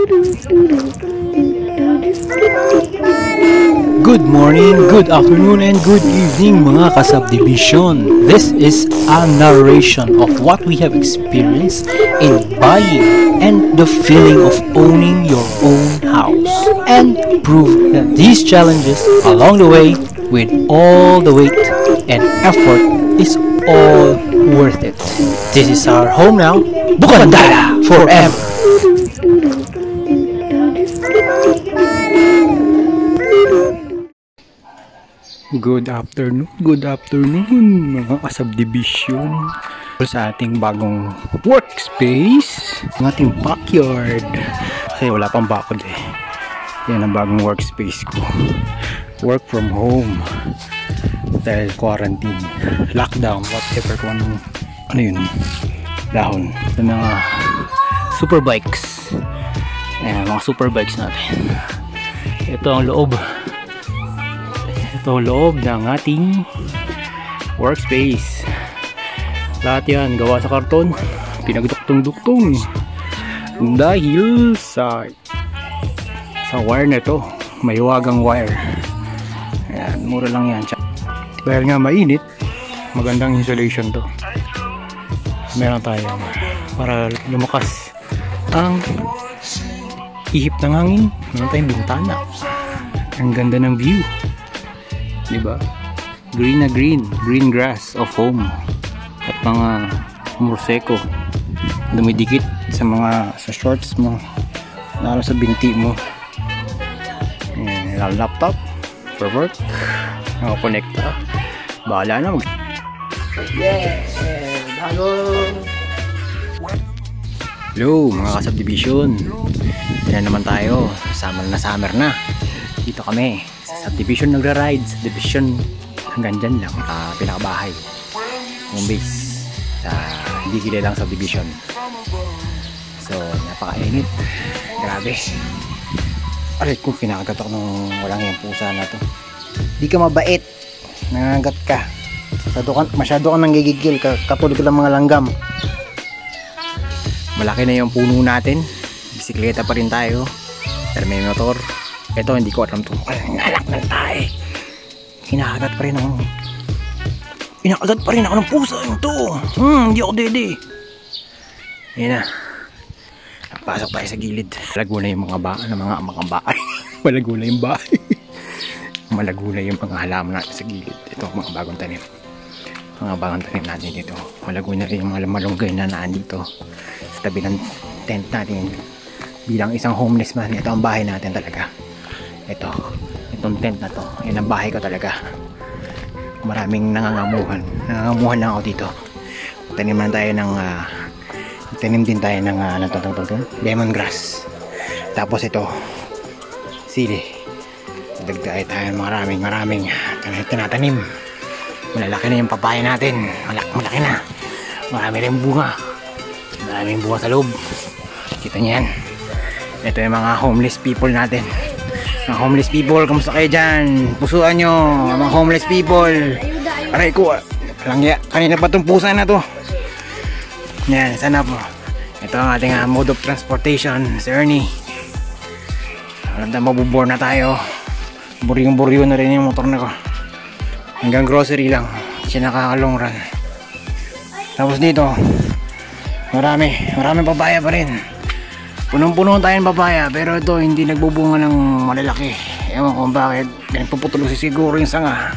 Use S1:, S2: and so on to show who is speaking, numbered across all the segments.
S1: Good morning, good afternoon, and good evening mga ka-subdivision. This is a narration of what we have experienced in buying and the feeling of owning your own house. And prove that these challenges along the way with all the weight and effort is all worth it. This is our home now, Bukandara forever. Good afternoon, good afternoon mga kasubdivision sa ating bagong workspace ng ating backyard. Kasi wala pang bakod eh. Yan ang bagong workspace ko. Work from home. Dahil quarantine lockdown whatever kung anong ano yun dahon. Ng mga super bikes. Ayan mga super bikes natin. Ito ang loob ito ang loob ng ating workspace. Lahat yan gawa sa karton pinagduktong-duktong. Dahil sa sa wire na to may wagang wire. Ayan mura lang yan. Dahil nga mainit magandang insulation to. Meron tayo para lumakas ang ihip ng hangin. Meron tayong bintana. Ang ganda ng view di ba green na green. Green grass of home. At mga murseko dumidikit sa mga sa shorts mo. Lalo sa binti mo. Ayan, laptop for work. Nakakonekta bahala na mag yes bago hello mga kasubdivision. Na naman tayo. Summer na summer na. Dito kami sa subdivision nagra-ride sa division hanggang dyan lang uh, pinakabahay. Home base sa hindi kilalang subdivision. So napakainit. Grabe. Aray ko kinakagat ako ng walang yung pusa na to. Di ka mabait. Nangagat ka. Masyado ka, masyado ka nanggigigil. Ka, katulad ka ng mga langgam. Malaki na yung puno natin. Bisikleta pa rin tayo. Pero may motor ito hindi ko alam to. Ay ngalak ng tae. Kinakagat pa rin ako kinakagat pa rin ako ng pusa yung to. Hmm hindi ako dede yan na. Pasok tayo sa gilid. Malago na yung mga ba ng mga mga bahay. Malago na yung bahay. Malago na yung mga halaman natin sa gilid. Ito mga bagong tanim. Mga bagong tanim natin dito. Malago na yung mga malunggay na naan dito. Sa tabi ng tent natin. Bilang isang homeless man ito ang bahay natin talaga ito itong tent na to yan ang bahay ko talaga. Maraming nangangamuhan. Nangangamuhan lang ako dito. Tanim na tayo ng uh, tanim din tayo ng uh, ano to, to, to, to, lemongrass. Tapos ito sili. Dagdag tayo maraming maraming tinatanim. Malalaki na yung papaya natin. Malaki, malaki na. Marami rin bunga. Maraming bunga sa loob. Kita niyan ito yung mga homeless people natin mga homeless people kamusta kayo dyan? Pusuan nyo mga homeless people. Aray ko langya kanina pa itong pusa na to. Yan sana po. Ito ang ating uh, mode of transportation si Ernie. Alam na mabubor na tayo. Buryong buryo na rin yung motor na ko. Hanggang grocery lang. Siya nakaka long run. Tapos dito marami. Marami papaya pa rin punong-puno tayo ng papaya pero ito hindi nagbubunga ng malalaki. Ewan kung bakit. Pinagpuputulo si siguro yung sanga.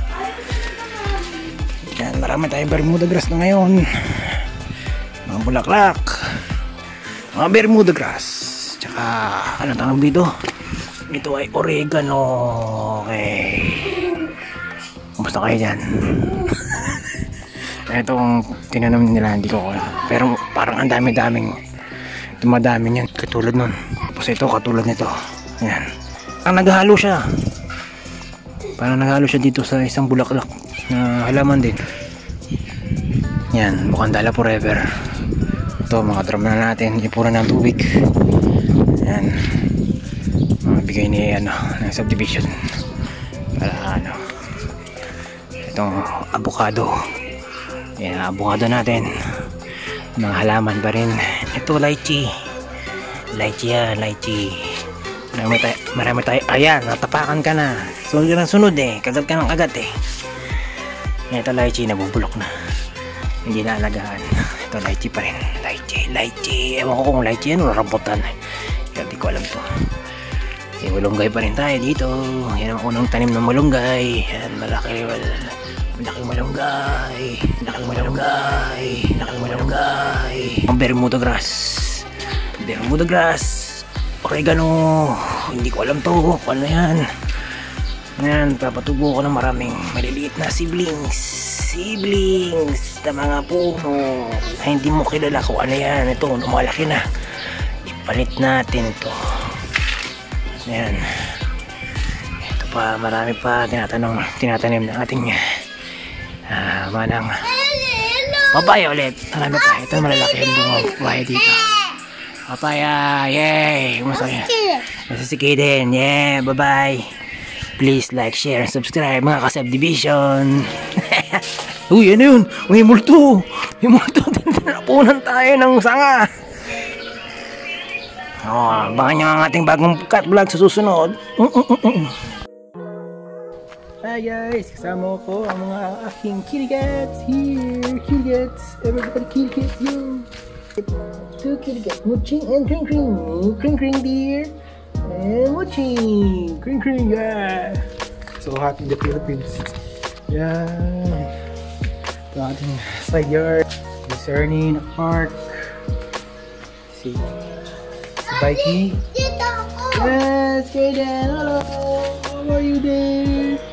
S1: Yan marami tayong bermuda grass na ngayon. Mga bulaklak. Mga bermuda grass. Tsaka ano tawag dito? Ito ay oregano. Okay. Kumusta kayo dyan? Itong tinanom nila hindi ko pero parang ang dami daming dumadami niyan. Katulad nun. Tapos ito katulad nito. Yan ang naghalo siya. Parang naghalo siya dito sa isang bulaklak na halaman din. Yan mukhang dala forever. Ito mga drum na natin. Ipuran ng tubig. Yan bigay ni ano ng subdivision. Para ano itong avocado yan avocado natin mga halaman pa rin ito lychee Lychee yan, lychee. Marami tayo, marami tayo. Ayan, natapakan ka na. Sunod ka ng sunod eh. Kagat ka ng kagat eh. Ito lychee, nabubulok na. Hindi na alagaan. Ito lychee pa rin. Lychee, lychee. Ewan ko kung lychee yan o rambutan. Hindi ko alam to. May malunggay pa rin tayo dito. Yan ang unang tanim ng malunggay. Yan, malaki. Malaking malunggay. Malaking malunggay. Ang Bermuda grass. Bermuda grass. Oregano. Hindi ko alam to. Ano yan. Yan, papatubo ko ng maraming maliliit na siblings. Siblings na mga puno. Na hindi mo kilala kung ano yan. Ito, lumalaki na. Ipalit natin to. Yan. Ito pa, marami pa tinatanong, tinatanim ng ating ah, manang papaya ulit. Marami pa. Ito malalaki ang bunga papaya dito. Papaya, yay! Masaya. Masasikitin, yeah, bye-bye. Please like, share, and subscribe mga ka-subdivision. Uy, ano yun? May multo! May multo! Tinapunan tayo ng sanga! Oh, baka nyo ang ating bagong cut vlog sa susunod. Mm, mm, mm, mm. Hi guys! Kasama ko ang mga aking kitty cats here! Kitty cats! Everybody kitty cats yo! Two kitty cats, Mooching and Kring Kring! Kring Kring dear! And Mooching! Kring Kring, yeah! So hot in the Philippines. Yeah! Ito ating side yard. Discerning Park. See?
S2: Dito!
S1: Yes, Kaden. Hello. How are you there?